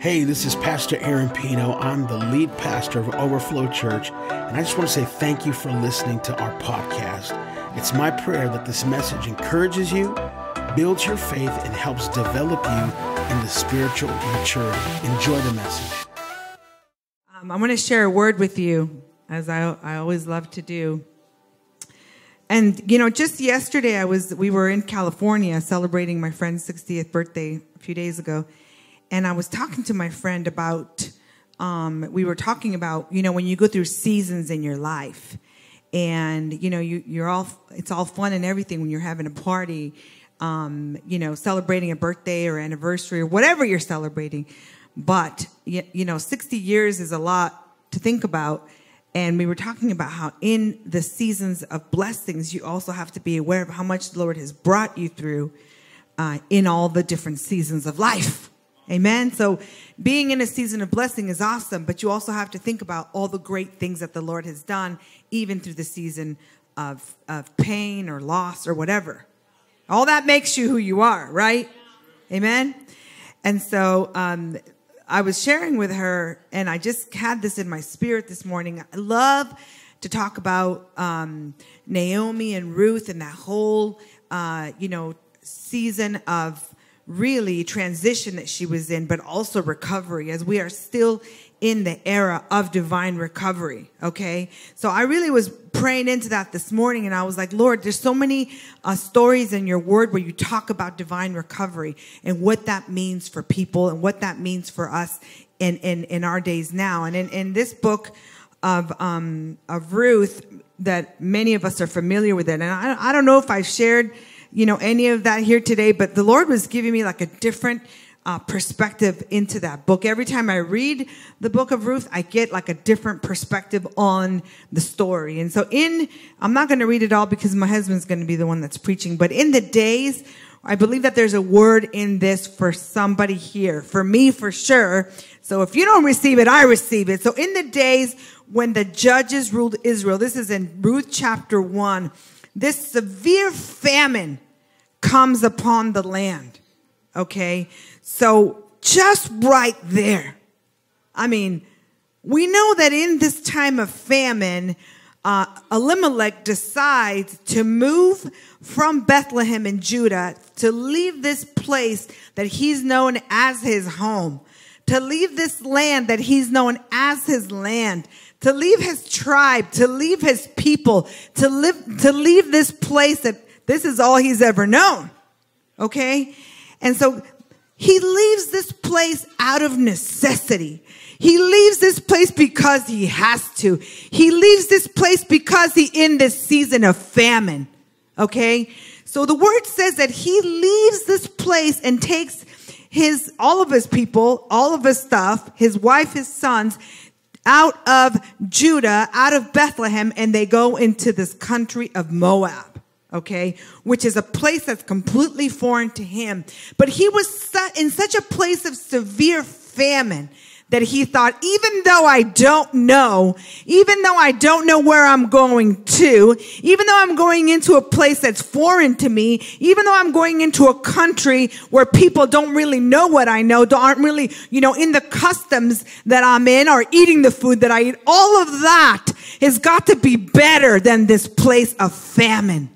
Hey, this is Pastor Aaron Pino. I'm the lead pastor of Overflow Church, and I just want to say thank you for listening to our podcast. It's my prayer that this message encourages you, builds your faith, and helps develop you into spiritual maturity. Enjoy the message. Um, I want to share a word with you, as I, I always love to do. And you know, just yesterday I was we were in California celebrating my friend's 60th birthday a few days ago, and I was talking to my friend about, um, we were talking about, you know, when you go through seasons in your life, and you know, you, you're all, it's all fun and everything when you're having a party, um, you know, celebrating a birthday or anniversary or whatever you're celebrating. But you, you know, 60 years is a lot to think about. And we were talking about how in the seasons of blessings, you also have to be aware of how much the Lord has brought you through uh, in all the different seasons of life. Amen. So being in a season of blessing is awesome, but you also have to think about all the great things that the Lord has done, even through the season of, of pain or loss or whatever. All that makes you who you are, right? Amen. And so, um, I was sharing with her, and I just had this in my spirit this morning. I love to talk about um, Naomi and Ruth and that whole, uh, you know, season of really transition that she was in, but also recovery as we are still in the era of divine recovery. Okay. So I really was praying into that this morning and I was like, Lord, there's so many uh, stories in your word where you talk about divine recovery and what that means for people and what that means for us in, in, in our days now. And in, in this book of, um, of Ruth that many of us are familiar with it. And I, I don't know if I've shared you know, any of that here today, but the Lord was giving me like a different uh, perspective into that book. Every time I read the book of Ruth, I get like a different perspective on the story. And so in, I'm not going to read it all because my husband's going to be the one that's preaching, but in the days, I believe that there's a word in this for somebody here, for me for sure. So if you don't receive it, I receive it. So in the days when the judges ruled Israel, this is in Ruth chapter one, this severe famine comes upon the land. Okay. So just right there. I mean, we know that in this time of famine, uh, Elimelech decides to move from Bethlehem in Judah to leave this place that he's known as his home, to leave this land that he's known as his land, to leave his tribe, to leave his people, to live, to leave this place that this is all he's ever known. Okay? And so he leaves this place out of necessity. He leaves this place because he has to. He leaves this place because he in this season of famine. Okay? So the word says that he leaves this place and takes his, all of his people, all of his stuff, his wife, his sons, out of Judah, out of Bethlehem, and they go into this country of Moab, okay, which is a place that's completely foreign to him. But he was in such a place of severe famine that he thought, even though I don't know, even though I don't know where I'm going to, even though I'm going into a place that's foreign to me, even though I'm going into a country where people don't really know what I know, aren't really, you know, in the customs that I'm in or eating the food that I eat, all of that has got to be better than this place of famine.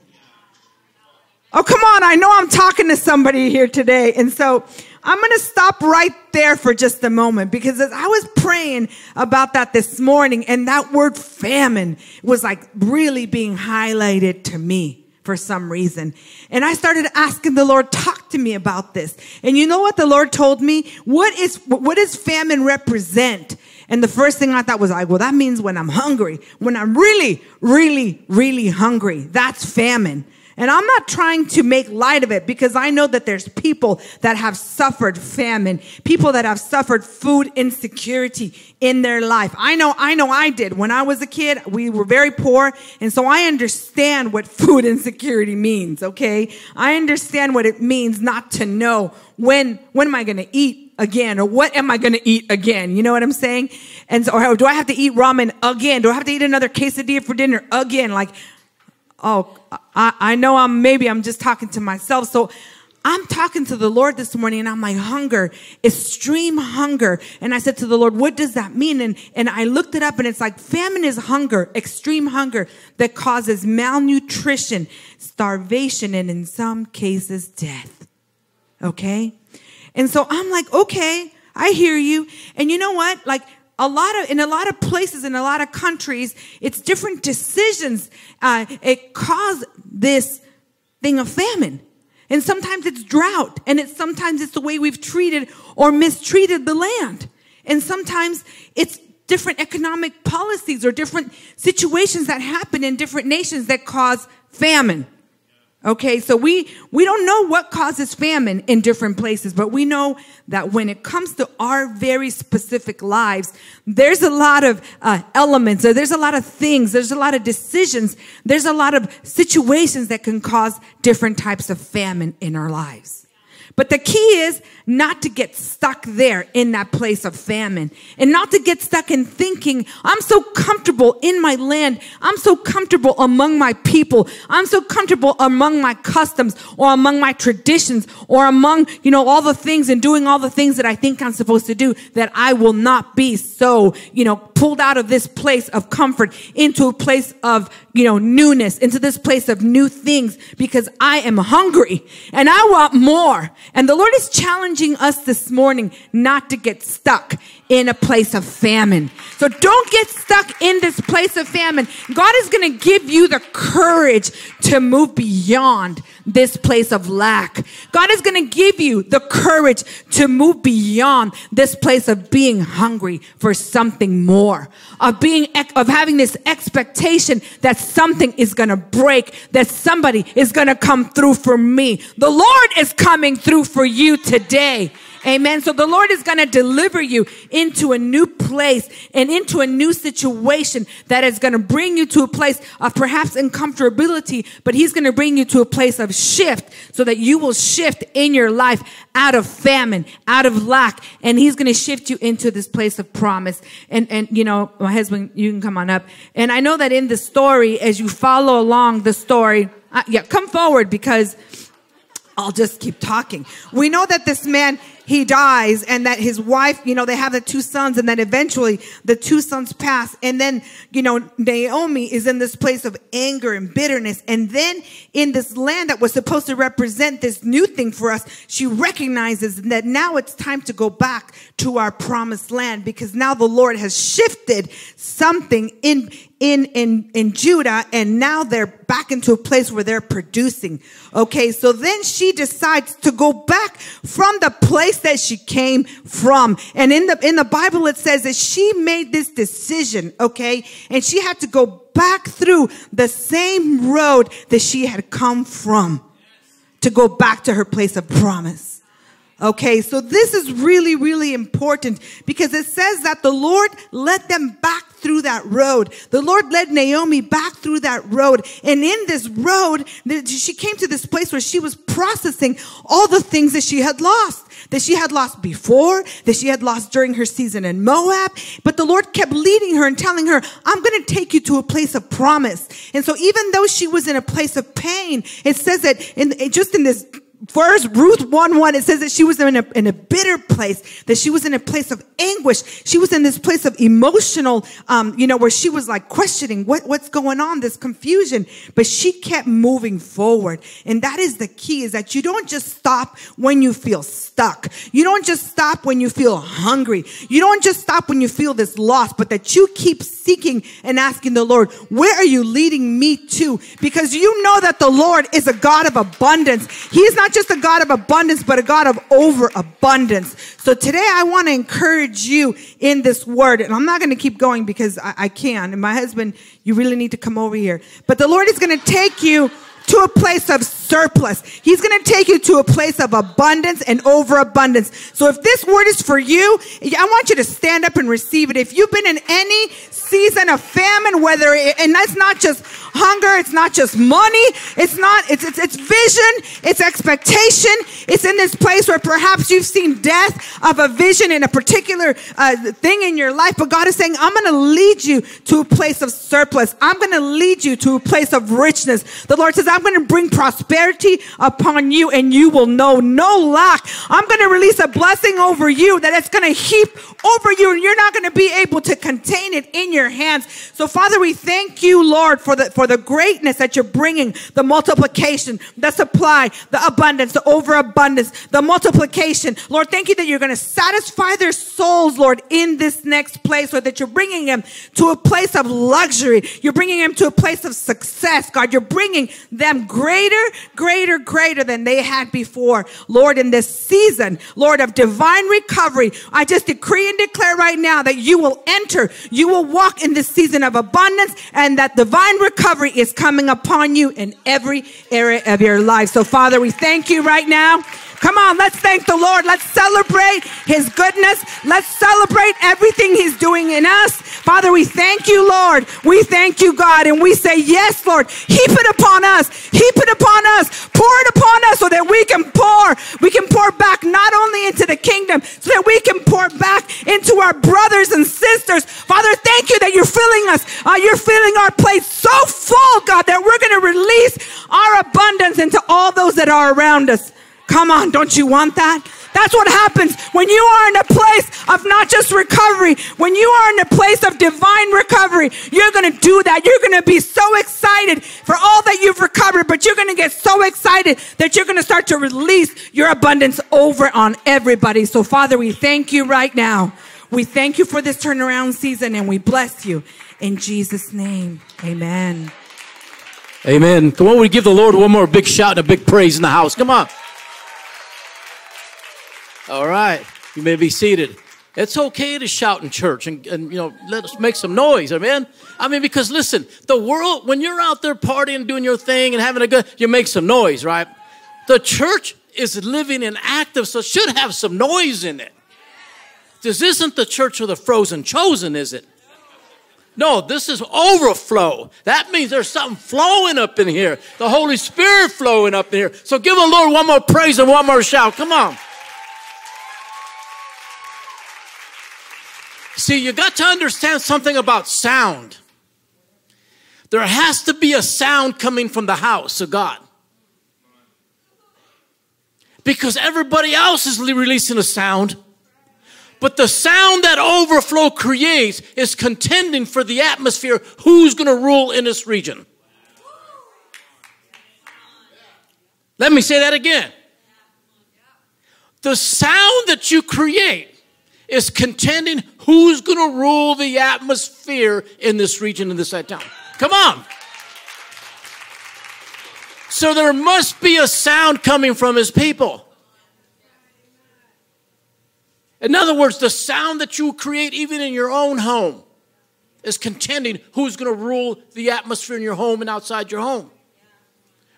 Oh, come on. I know I'm talking to somebody here today. And so I'm going to stop right there for just a moment because as I was praying about that this morning and that word famine was like really being highlighted to me for some reason. And I started asking the Lord, talk to me about this. And you know what the Lord told me? What is, what does famine represent? And the first thing I thought was like, well, that means when I'm hungry, when I'm really, really, really hungry, that's famine. And I'm not trying to make light of it because I know that there's people that have suffered famine, people that have suffered food insecurity in their life. I know, I know I did. When I was a kid, we were very poor. And so I understand what food insecurity means. Okay. I understand what it means not to know when, when am I going to eat again or what am I going to eat again? You know what I'm saying? And so, or do I have to eat ramen again? Do I have to eat another quesadilla for dinner again? Like, oh, I, I know I'm maybe I'm just talking to myself. So I'm talking to the Lord this morning and I'm like, hunger, extreme hunger. And I said to the Lord, what does that mean? And, and I looked it up and it's like famine is hunger, extreme hunger that causes malnutrition, starvation, and in some cases, death. Okay? And so I'm like, okay, I hear you. And you know what? Like, a lot of in a lot of places in a lot of countries it's different decisions uh, it cause this thing of famine. And sometimes it's drought and it's sometimes it's the way we've treated or mistreated the land. And sometimes it's different economic policies or different situations that happen in different nations that cause famine Okay, so we, we don't know what causes famine in different places, but we know that when it comes to our very specific lives, there's a lot of uh, elements, there's a lot of things, there's a lot of decisions, there's a lot of situations that can cause different types of famine in our lives. But the key is not to get stuck there in that place of famine and not to get stuck in thinking, I'm so comfortable in my land. I'm so comfortable among my people. I'm so comfortable among my customs or among my traditions or among, you know, all the things and doing all the things that I think I'm supposed to do that I will not be so, you know, pulled out of this place of comfort into a place of, you know, newness, into this place of new things because I am hungry and I want more. And the Lord is challenging us this morning not to get stuck in a place of famine. So don't get stuck in this place of famine. God is going to give you the courage to move beyond this place of lack. God is going to give you the courage to move beyond this place of being hungry for something more, of being, of having this expectation that something is going to break, that somebody is going to come through for me. The Lord is coming through for you today. Amen. So the Lord is going to deliver you into a new place and into a new situation that is going to bring you to a place of perhaps uncomfortability, but He's going to bring you to a place of shift so that you will shift in your life out of famine, out of lack, and He's going to shift you into this place of promise. And, and, you know, my husband, you can come on up. And I know that in the story, as you follow along the story, uh, yeah, come forward because I'll just keep talking. We know that this man, he dies and that his wife, you know, they have the two sons and then eventually the two sons pass. And then, you know, Naomi is in this place of anger and bitterness. And then in this land that was supposed to represent this new thing for us, she recognizes that now it's time to go back to our promised land because now the Lord has shifted something in, in, in, in Judah and now they're back into a place where they're producing. Okay. So then she decides to go back from the place that she came from. And in the, in the Bible, it says that she made this decision. Okay. And she had to go back through the same road that she had come from to go back to her place of promise. Okay, so this is really, really important because it says that the Lord led them back through that road. The Lord led Naomi back through that road. And in this road, she came to this place where she was processing all the things that she had lost, that she had lost before, that she had lost during her season in Moab. But the Lord kept leading her and telling her, I'm going to take you to a place of promise. And so even though she was in a place of pain, it says that in, just in this First, Ruth 1 1, it says that she was in a, in a bitter place, that she was in a place of anguish. She was in this place of emotional, um, you know, where she was like questioning what, what's going on, this confusion. But she kept moving forward. And that is the key is that you don't just stop when you feel stuck. You don't just stop when you feel hungry. You don't just stop when you feel this loss, but that you keep seeking and asking the Lord, where are you leading me to? Because you know that the Lord is a God of abundance. He is not just a God of abundance, but a God of overabundance. So today I want to encourage you in this word. And I'm not going to keep going because I, I can. And my husband, you really need to come over here. But the Lord is going to take you to a place of surplus. He's going to take you to a place of abundance and overabundance. So if this word is for you, I want you to stand up and receive it. If you've been in any season of famine, whether, it, and that's not just hunger, it's not just money, it's not, it's, it's, it's vision, it's expectation. It's in this place where perhaps you've seen death of a vision in a particular uh, thing in your life, but God is saying, I'm going to lead you to a place of surplus. I'm going to lead you to a place of richness. The Lord says, I'm going to bring prosperity upon you and you will know no lack. I'm going to release a blessing over you that it's going to heap over you and you're not going to be able to contain it in your hands. So Father, we thank you, Lord, for the, for the greatness that you're bringing, the multiplication, the supply, the abundance, the overabundance, the multiplication. Lord, thank you that you're going to satisfy their souls, Lord, in this next place, or that you're bringing them to a place of luxury. You're bringing them to a place of success, God. You're bringing them greater, greater, greater than they had before. Lord, in this season, Lord, of divine recovery, I just decree and declare right now that you will enter, you will walk in this season of abundance, and that divine recovery is coming upon you in every area of your life. So, Father, we thank you right now. Come on, let's thank the Lord. Let's celebrate His goodness. Let's celebrate everything He's doing in us. Father, we thank you, Lord. We thank you, God. And we say, Yes, Lord. Heap it upon us. Heap it upon us. Pour it upon us so that we can pour. We can pour back not only into the kingdom, so that we can pour back into our brothers and sisters. Father, thank you that you're filling us. Uh, you're filling our place so full, God, that we're going to release our abundance into all those that are around us. Come on, don't you want that? That's what happens when you are in a place of not just recovery, when you are in a place of divine recovery. You're going to do that. You're going to be so excited for all that you've recovered, but you're going to get so excited that you're going to start to release your abundance over on everybody. So, Father, we thank you right now. We thank you for this turnaround season and we bless you in Jesus' name. Amen. Amen. Come on, we give the Lord one more big shout and a big praise in the house. Come on. All right, you may be seated. It's okay to shout in church and, and you know, let us make some noise, amen? I mean, because listen, the world, when you're out there partying, doing your thing and having a good, you make some noise, right? The church is living and active, so should have some noise in it. This isn't the church of the frozen chosen, is it? No, this is overflow. That means there's something flowing up in here. The Holy Spirit flowing up in here. So give the Lord one more praise and one more shout. Come on. See, you got to understand something about sound. There has to be a sound coming from the house of God. Because everybody else is releasing a sound. But the sound that overflow creates is contending for the atmosphere who's going to rule in this region. Let me say that again. The sound that you create is contending who's going to rule the atmosphere in this region, in this town. Come on. So there must be a sound coming from his people. In other words, the sound that you create even in your own home is contending who's going to rule the atmosphere in your home and outside your home.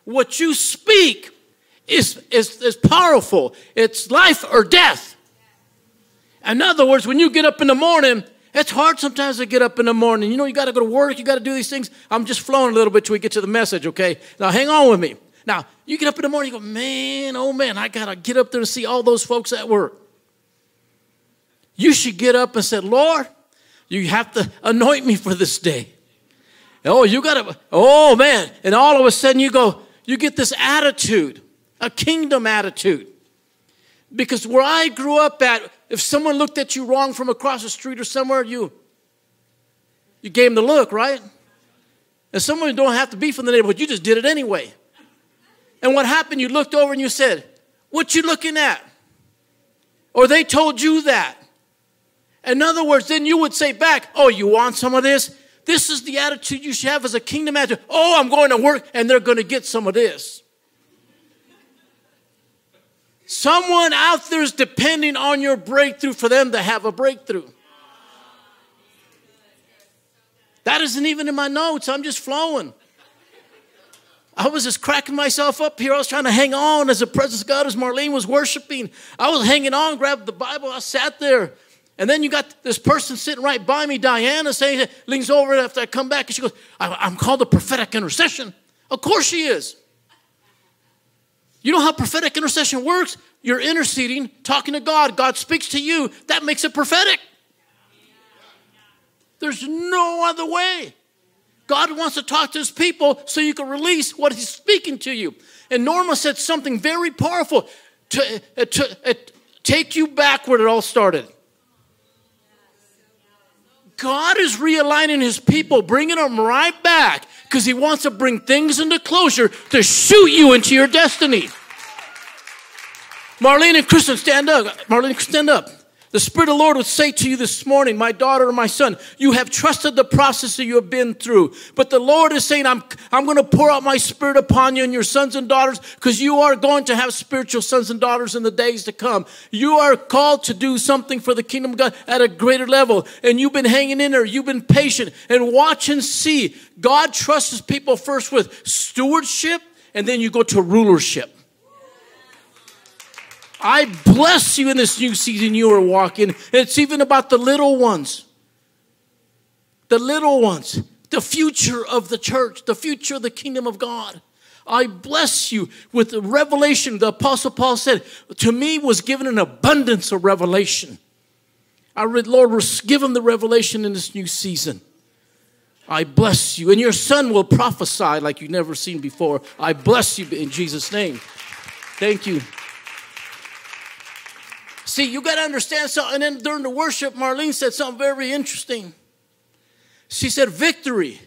What you speak is, is, is powerful. It's life or death. In other words, when you get up in the morning, it's hard sometimes to get up in the morning. You know, you got to go to work, you got to do these things. I'm just flowing a little bit till we get to the message, okay? Now, hang on with me. Now, you get up in the morning, you go, man, oh man, I got to get up there and see all those folks at work. You should get up and say, Lord, you have to anoint me for this day. Oh, you got to, oh man. And all of a sudden you go, you get this attitude, a kingdom attitude. Because where I grew up at, if someone looked at you wrong from across the street or somewhere, you you gave them the look, right? And someone don't have to be from the neighborhood, you just did it anyway. And what happened? You looked over and you said, What you looking at? Or they told you that. In other words, then you would say back, Oh, you want some of this? This is the attitude you should have as a kingdom attitude. Oh, I'm going to work and they're going to get some of this. Someone out there is depending on your breakthrough for them to have a breakthrough. That isn't even in my notes. I'm just flowing. I was just cracking myself up here. I was trying to hang on as the presence of God, as Marlene was worshiping. I was hanging on, grabbed the Bible. I sat there. And then you got this person sitting right by me, Diana, saying, leans over after I come back, and she goes, I'm called the prophetic intercession. Of course she is. You know how prophetic intercession works? You're interceding, talking to God. God speaks to you. That makes it prophetic. There's no other way. God wants to talk to his people so you can release what he's speaking to you. And Norma said something very powerful to, uh, to uh, take you back where it all started. God is realigning his people, bringing them right back because he wants to bring things into closure to shoot you into your destiny. Marlene and Kristen, stand up. Marlene, stand up. The Spirit of the Lord would say to you this morning, my daughter or my son, you have trusted the process that you have been through. But the Lord is saying, I'm, I'm going to pour out my Spirit upon you and your sons and daughters because you are going to have spiritual sons and daughters in the days to come. You are called to do something for the kingdom of God at a greater level. And you've been hanging in there. You've been patient and watch and see. God trusts people first with stewardship and then you go to rulership. I bless you in this new season you are walking. It's even about the little ones. The little ones, the future of the church, the future of the kingdom of God. I bless you with the revelation. The Apostle Paul said, To me was given an abundance of revelation. I read, Lord, give him the revelation in this new season. I bless you. And your son will prophesy like you've never seen before. I bless you in Jesus' name. Thank you. See, you got to understand something. And then during the worship, Marlene said something very interesting. She said, Victory.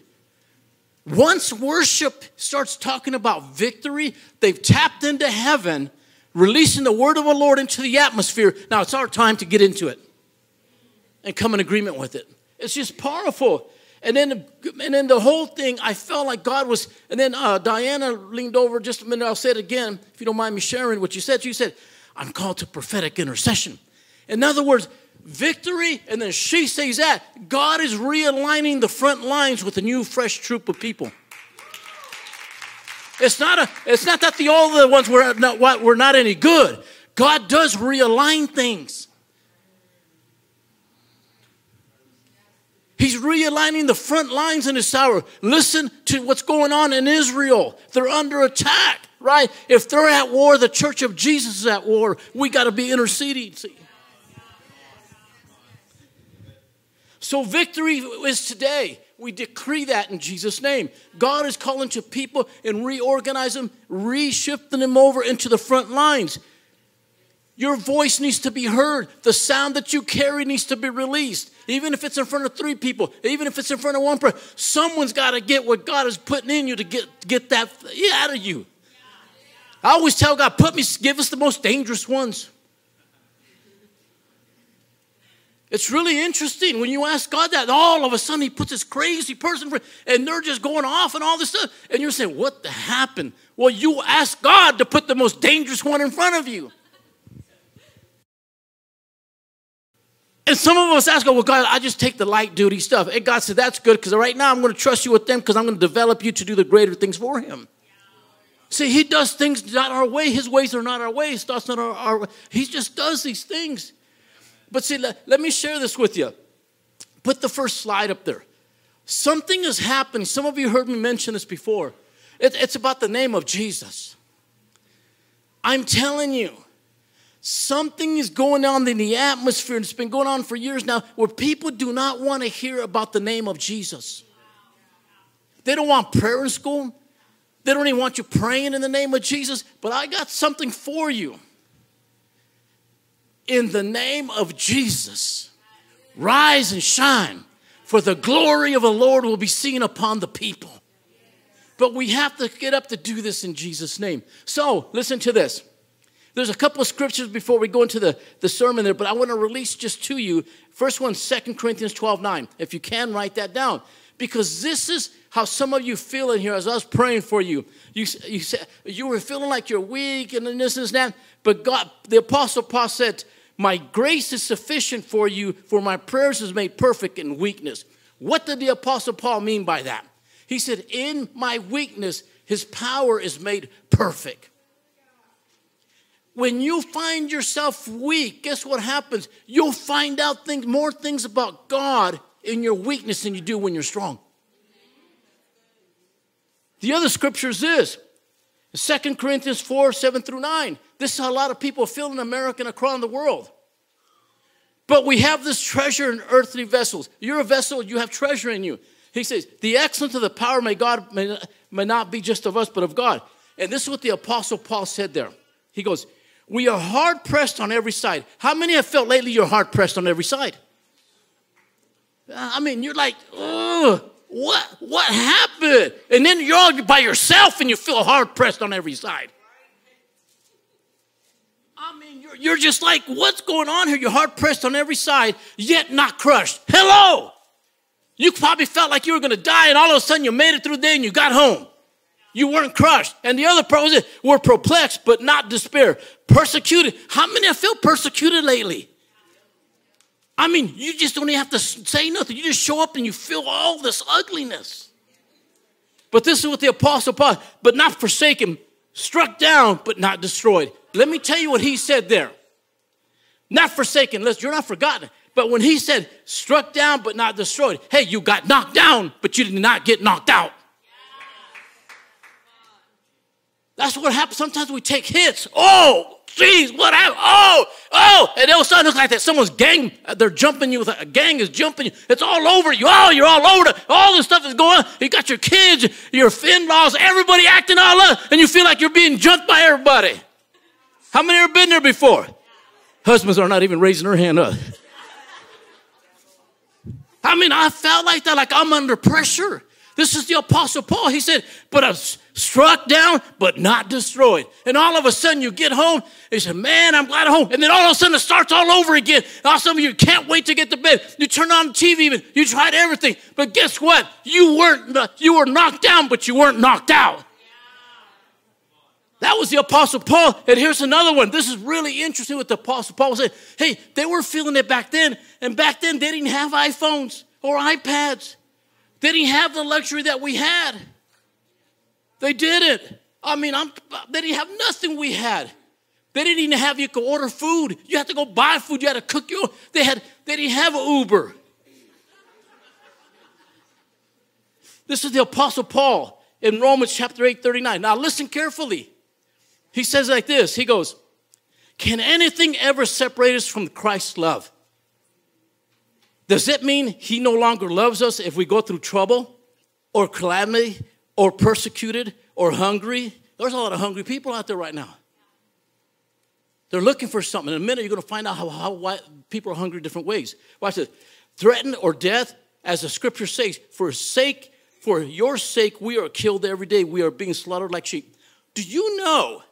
Once worship starts talking about victory, they've tapped into heaven, releasing the word of the Lord into the atmosphere. Now it's our time to get into it and come in agreement with it. It's just powerful. And then, and then the whole thing, I felt like God was. And then uh, Diana leaned over just a minute. I'll say it again, if you don't mind me sharing what you said. You said, I'm called to prophetic intercession. In other words, victory, and then she says that God is realigning the front lines with a new, fresh troop of people. It's not a. It's not that the all the ones were not were not any good. God does realign things. He's realigning the front lines in this hour. Listen to what's going on in Israel. They're under attack right? If they're at war, the church of Jesus is at war. We got to be interceding. See? So victory is today. We decree that in Jesus' name. God is calling to people and reorganize them, reshifting them over into the front lines. Your voice needs to be heard. The sound that you carry needs to be released. Even if it's in front of three people, even if it's in front of one person, someone's got to get what God is putting in you to get, get that out of you. I always tell God, put me, give us the most dangerous ones. It's really interesting when you ask God that, all of a sudden He puts this crazy person, and they're just going off and all this stuff. And you're saying, What the happened? Well, you ask God to put the most dangerous one in front of you. And some of us ask, Well, God, I just take the light duty stuff. And God said, That's good because right now I'm going to trust you with them because I'm going to develop you to do the greater things for Him. See, he does things not our way. His ways are not our ways. Thoughts not our, our He just does these things. But see, let, let me share this with you. Put the first slide up there. Something is happening. Some of you heard me mention this before. It, it's about the name of Jesus. I'm telling you, something is going on in the atmosphere, and it's been going on for years now, where people do not want to hear about the name of Jesus. They don't want prayer in school. They don't even want you praying in the name of Jesus, but I got something for you. In the name of Jesus, rise and shine, for the glory of the Lord will be seen upon the people. But we have to get up to do this in Jesus' name. So, listen to this. There's a couple of scriptures before we go into the, the sermon there, but I want to release just to you. First one, 2 Corinthians 12 9. If you can, write that down. Because this is how some of you feel in here as I was praying for you. You, you, said, you were feeling like you're weak and this and that. But God, the Apostle Paul said, My grace is sufficient for you, for my prayers is made perfect in weakness. What did the Apostle Paul mean by that? He said, In my weakness, his power is made perfect. When you find yourself weak, guess what happens? You'll find out things, more things about God in your weakness than you do when you're strong. The other scripture is this 2 Corinthians 4 7 through 9. This is how a lot of people feel in America and across the world. But we have this treasure in earthly vessels. You're a vessel, you have treasure in you. He says, The excellence of the power may God may, may not be just of us, but of God. And this is what the apostle Paul said there. He goes, We are hard pressed on every side. How many have felt lately you're hard pressed on every side? I mean, you're like, ugh, what, what happened? And then you're all by yourself and you feel hard pressed on every side. I mean, you're, you're just like, what's going on here? You're hard pressed on every side, yet not crushed. Hello! You probably felt like you were going to die, and all of a sudden you made it through the day and you got home. You weren't crushed. And the other part was were perplexed, but not despair. Persecuted. How many have felt persecuted lately? I mean, you just don't even have to say nothing. You just show up and you feel all this ugliness. But this is what the apostle Paul, but not forsaken, struck down, but not destroyed. Let me tell you what he said there. Not forsaken, listen, you're not forgotten. But when he said struck down, but not destroyed, hey, you got knocked down, but you did not get knocked out. That's what happens. Sometimes we take hits. Oh, Jeez, what happened? Oh, oh. And all of a sudden, it looks like that someone's gang, uh, they're jumping you with a, a gang is jumping you. It's all over you. Oh, you're all over. The, all this stuff is going on. You got your kids, your in laws, everybody acting all up, and you feel like you're being jumped by everybody. How many ever been there before? Husbands are not even raising their hand up. I mean, I felt like that, like I'm under pressure. This is the Apostle Paul. He said, But I was struck down, but not destroyed. And all of a sudden you get home, you say, Man, I'm glad I'm home. And then all of a sudden it starts all over again. Some of you can't wait to get to bed. You turn on the TV even. You tried everything. But guess what? You weren't you were knocked down, but you weren't knocked out. That was the Apostle Paul. And here's another one. This is really interesting what the Apostle Paul said. Hey, they were feeling it back then. And back then they didn't have iPhones or iPads. They didn't have the luxury that we had. They didn't. I mean, I'm, they didn't have nothing we had. They didn't even have you could order food. You had to go buy food. You had to cook your. They had. They didn't have an Uber. This is the Apostle Paul in Romans chapter 8, 39. Now listen carefully. He says like this. He goes, Can anything ever separate us from Christ's love? Does it mean he no longer loves us if we go through trouble or calamity or persecuted or hungry? There's a lot of hungry people out there right now. They're looking for something. In a minute, you're going to find out how, how why people are hungry different ways. Watch this. Threatened or death, as the scripture says, for sake, for your sake, we are killed every day. We are being slaughtered like sheep. Do you know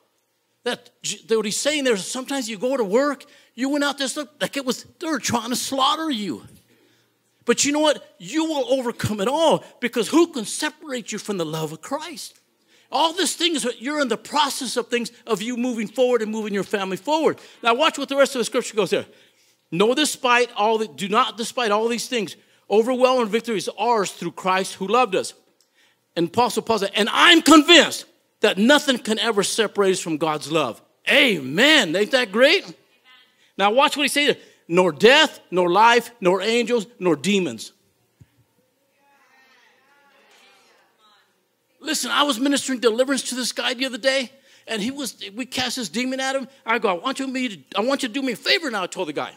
that, that what he's saying there sometimes you go to work, you went out there, like it was, they're trying to slaughter you. But you know what? You will overcome it all because who can separate you from the love of Christ? All these things, you're in the process of things of you moving forward and moving your family forward. Now, watch what the rest of the scripture goes there. No, despite all the, do not despite all these things, overwhelming victory is ours through Christ who loved us. And Apostle Paul said, and I'm convinced that nothing can ever separate us from God's love. Amen. Ain't that great? Amen. Now, watch what he says nor death, nor life, nor angels, nor demons. Listen, I was ministering deliverance to this guy the other day, and he was we cast this demon at him. I go, I want you to, I want you to do me a favor now, I told the guy.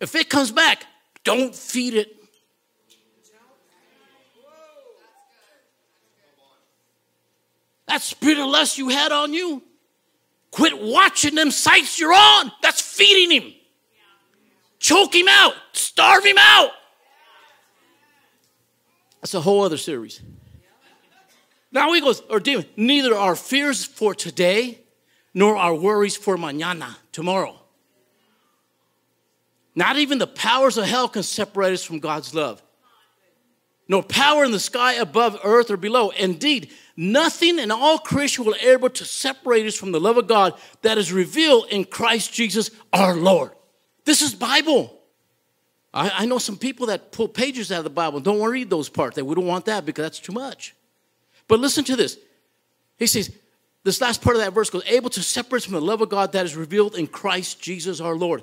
If it comes back, don't feed it. That spirit of lust you had on you, quit watching them sights you're on. That's feeding him choke him out, starve him out. That's a whole other series. Now he goes, or demon, neither our fears for today nor our worries for mañana, tomorrow. Not even the powers of hell can separate us from God's love. No power in the sky above earth or below. Indeed, nothing in all creation will ever to separate us from the love of God that is revealed in Christ Jesus our Lord. This is Bible. I, I, know some people that pull pages out of the Bible. Don't read those parts. They wouldn't want that because that's too much. But listen to this. He says, this last part of that verse goes, able to separate from the love of God that is revealed in Christ Jesus our Lord.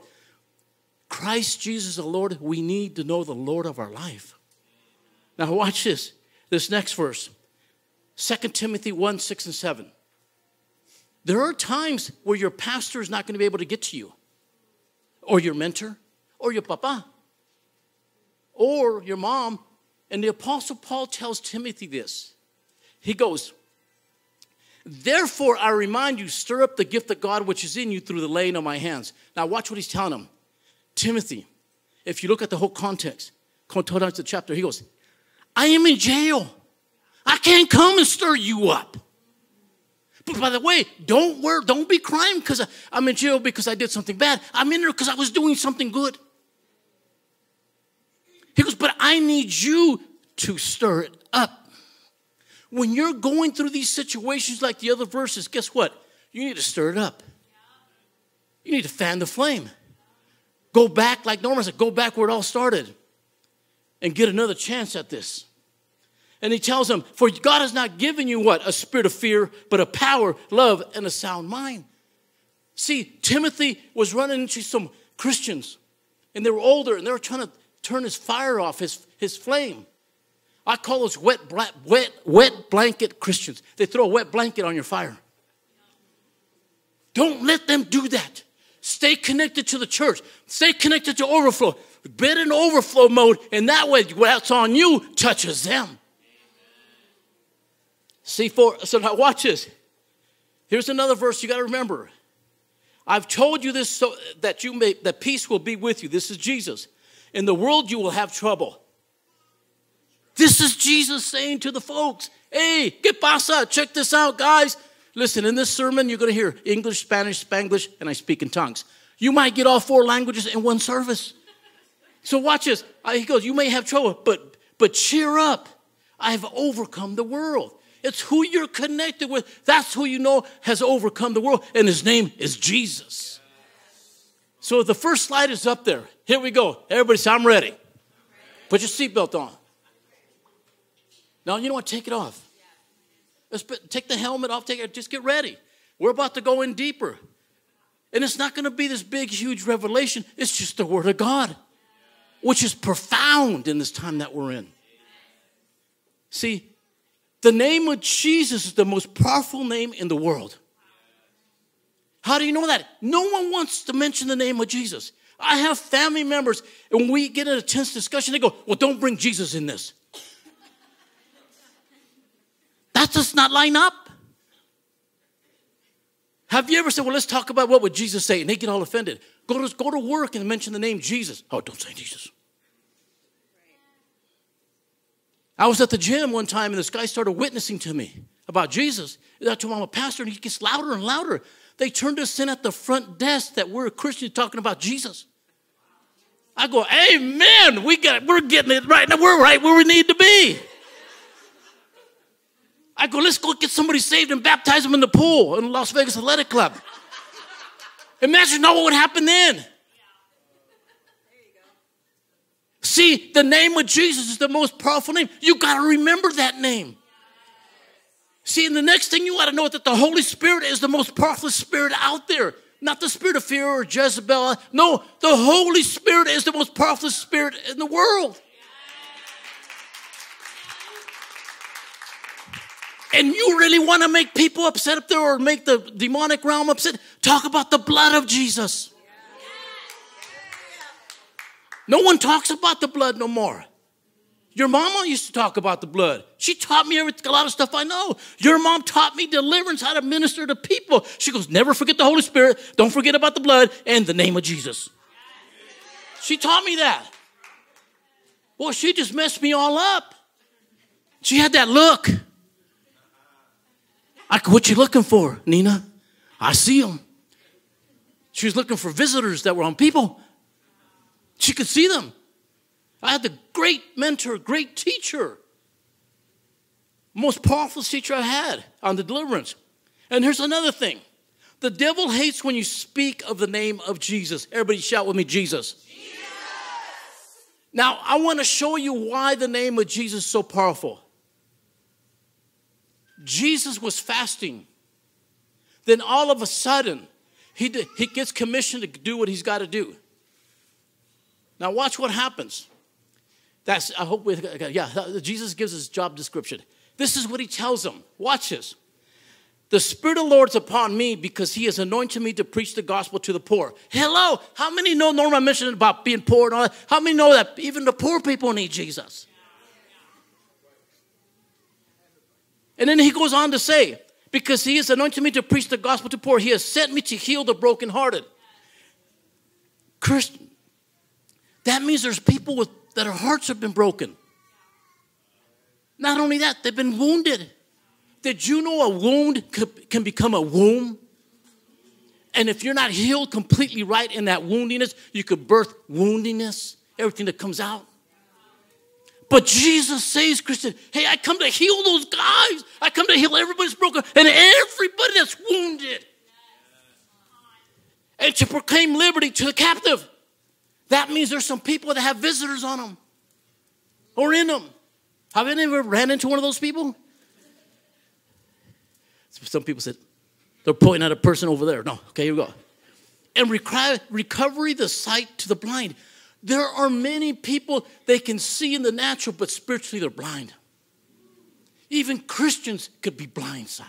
Christ Jesus the Lord, we need to know the Lord of our life. Now watch this. This next verse. 2 Timothy 1, 6 and 7. There are times where your pastor is not going to be able to get to you or your mentor, or your papa, or your mom, And the Apostle Paul tells Timothy this. He goes, Therefore, I remind you, stir up the gift of God which is in you through the laying of my hands. Now, watch what he's telling him. Timothy, if you look at the whole context, context the chapter, he goes, I am in jail. I can't come and stir you up. But by the way, don't worry, don't be crying because I'm in jail because I did something bad. I'm in there because I was doing something good. He goes, but I need you to stir it up. When you're going through these situations like the other verses, guess what? You need to stir it up. You need to fan the flame. Go back, like Norma said, go back where it all started and get another chance at this. And he tells them, For God has not given you what? A spirit of fear, but a power, love, and a sound mind. See, Timothy was running into some Christians, and they were older, and they were trying to turn his fire off, his, his flame. I call those wet, wet, wet blanket Christians. They throw a wet blanket on your fire. Don't let them do that. Stay connected to the church. Stay connected to overflow. Bed in overflow mode, and that way, what's on you touches them. See, for so now watch this. Here's another verse you got to remember. I've told you this so that you may that peace will be with you. This is Jesus. In the world you will have trouble. This is Jesus saying to the folks, "Hey, get pasa? Check this out, guys. Listen, in this sermon you're going to hear English, Spanish, Spanglish, and I speak in tongues. You might get all four languages in one service. So watch this. He goes, "You may have trouble, but but cheer up. I've overcome the world." It's who you're connected with. That's who you know has overcome the world, and his name is Jesus. So the first slide is up there. Here we go. Everybody say, I'm ready. Put your seatbelt on. Now, you know what? Take it off. Let's put, take the helmet off. Take it. Just get ready. We're about to go in deeper. And it's not going to be this big, huge revelation. It's just the Word of God, which is profound in this time that we're in. See, the name of Jesus is the most powerful name in the world. How do you know that? No one wants to mention the name of Jesus. I have family members, and when we get in a tense discussion, they go, Well, don't bring Jesus in this. That does not line up. Have you ever said, Well, let's talk about what would Jesus say? And they get all offended. Go to, go to work and mention the name Jesus. Oh, don't say Jesus. I was at the gym one time and this guy started witnessing to me about Jesus. I told him I'm a pastor and he gets louder and louder. They turned us in at the front desk that we're a Christian talking about Jesus. I go, Amen. We got we're getting it right now. We're right where we need to be. I go, let's go get somebody saved and baptize them in the pool in the Las Vegas Athletic Club. Imagine what would happen then. See, the name of Jesus is the most powerful name. You got to remember that name. See, and the next thing you got to know is that the Holy Spirit is the most powerful spirit out there. Not the spirit of fear or Jezebel. No, the Holy Spirit is the most powerful spirit in the world. And you really want to make people upset up there or make the demonic realm upset? Talk about the blood of Jesus. No one talks about the blood no more. Your mama used to talk about the blood. She taught me a lot of stuff I know. Your mom taught me deliverance, how to minister to people. She goes, never forget the Holy Spirit. Don't forget about the blood and the name of Jesus. She taught me that. Well, she just messed me all up. She had that look. I, what you looking for, Nina? I see them. She was looking for visitors that were on people. She could see them. I had the great mentor, great teacher, most powerful teacher I had on the deliverance. And here's another thing the devil hates when you speak of the name of Jesus. Everybody shout with me, Jesus. Jesus. Now, I want to show you why the name of Jesus is so powerful. Jesus was fasting. Then all of a sudden, he, he gets commissioned to do what he's got to do. Now, watch what happens. That's, I hope we, yeah, Jesus gives his job description. This is what he tells them. Watch this. The Spirit of the Lord is upon me because he has anointed me to preach the gospel to the poor. Hello, how many know Norma mentioned about being poor and all that? How many know that even the poor people need Jesus? And then he goes on to say, because he has anointed me to preach the gospel to poor, he has sent me to heal the brokenhearted. That means there's people with, that their hearts have been broken. Not only that, they've been wounded. Did you know a wound can become a womb? And if you're not healed completely right in that woundiness, you could birth woundiness, everything that comes out. But Jesus says, Christian, hey, I come to heal those guys. I come to heal everybody's broken and everybody that's wounded. And to proclaim liberty to the captive. That means there's some people that have visitors on them or in them. Have any ever ran into one of those people? Some people said, they're pointing at a person over there. No, okay, here we go. And recovery the sight to the blind. There are many people they can see in the natural, but spiritually they're blind. Even Christians could be blindsided.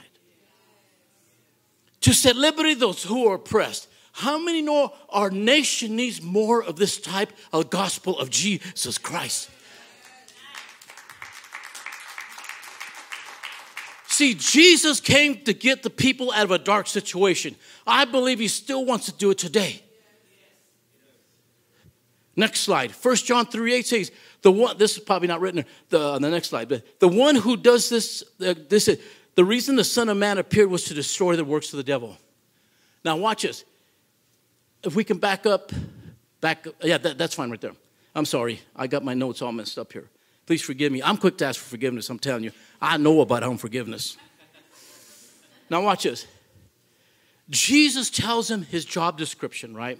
To set liberty those who are oppressed. How many know our nation needs more of this type of gospel of Jesus Christ? See, Jesus came to get the people out of a dark situation. I believe he still wants to do it today. Next slide. 1 John 3 8 says, the one, this is probably not written the, on the next slide, but the one who does this, uh, this the reason the Son of Man appeared was to destroy the works of the devil. Now, watch this. If we can back up, back yeah, that, that's fine right there. I'm sorry, I got my notes all messed up here. Please forgive me. I'm quick to ask for forgiveness, I'm telling you. I know about unforgiveness. now, watch this. Jesus tells him his job description, right?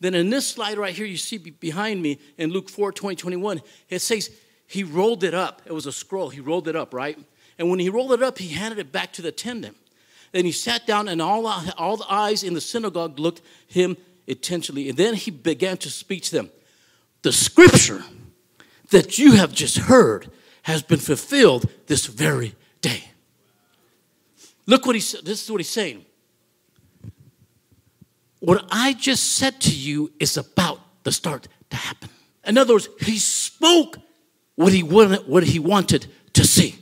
Then in this slide right here, you see behind me in Luke 4 20, 21, it says he rolled it up. It was a scroll. He rolled it up, right? And when he rolled it up, he handed it back to the attendant. Then he sat down, and all, all the eyes in the synagogue looked him attentively. And then he began to speak to them. The scripture that you have just heard has been fulfilled this very day. Look what he said. This is what he's saying. What I just said to you is about to start to happen. In other words, he spoke what he wanted, what he wanted to see.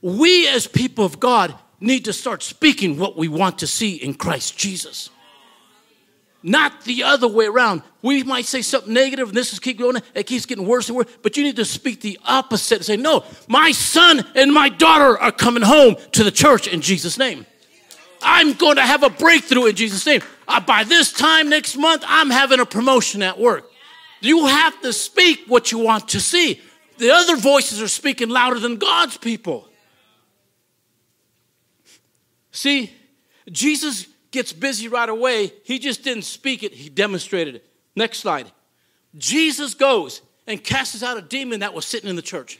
We as people of God need to start speaking what we want to see in Christ Jesus. Not the other way around. We might say something negative and this is keep going, it keeps getting worse and worse, but you need to speak the opposite and say, No, my son and my daughter are coming home to the church in Jesus' name. I'm going to have a breakthrough in Jesus' name. Uh, by this time next month, I'm having a promotion at work. You have to speak what you want to see. The other voices are speaking louder than God's people. See, Jesus gets busy right away. He just didn't speak it, he demonstrated it. Next slide. Jesus goes and casts out a demon that was sitting in the church.